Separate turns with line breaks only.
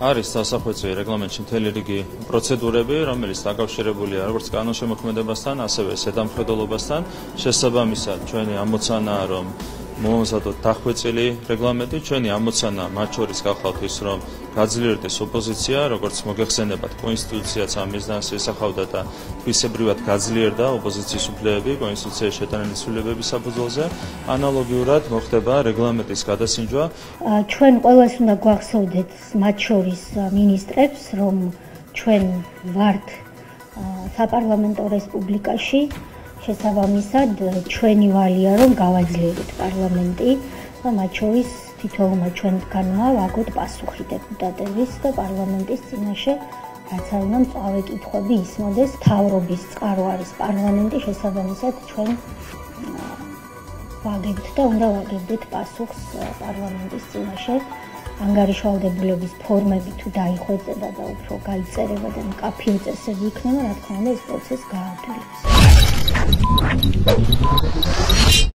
არის სასახვეწი რეგლამენტში მთელი რიგი პროცედურები, რომელიც დაკავშირებულია როგორც კანონშემოქმედებასთან, ასევე ზედამხედველობასთან. შესაბამისად, ჩვენი ამოცანაა, რომ მომზადოთ დახვეწილი რეგლამენტი, ჩვენი ამოცანა მათ შორის გახავთ ის, რომ გაძლიერდეს ოპოზიცია, როგორც მოგეხსენებათ, კონსტიტუციაც ამ მიზანს ესახავდა და თვისებრივად გაძლიერდა ოპოზიციის უფლებები კონსტიტუციაში შეტანილი ცვლილებების საფუძველზე. ანალოგიურად მოხდება რეგლამენტის გადასინჯვა.
ჩვენ ყოველს უნდა გვახსოვდეთ მათ შორის მინისტრებს, რომ ჩვენ ვართ საპარლამენტო რესპუბლიკაში შესაბამისად ჩვენი ვალია რომ გავაძლიეროთ პარლამენტი და მათ შორის თითოეულმა ჩვენთანმა ვაგოთ პასუხი დეპუტატების და პარლამენტის წინაშე რაც არ უნდა წავე კითხვები. ისმოდეს თავრობის წყარო არის პარლამენტი შესაბამისად ჩვენ ვაგებთ და უნდა ვაგებდეთ პასუხს პარლამენტის წინაშე. ანგარიშვალდებულების ფორმები თუ დაიხვეწება და უფრო გაიწერება და მკაფიო წესები იქნება რა თქმა უნდა ეს პროცესი გააგრძელებს Thank you.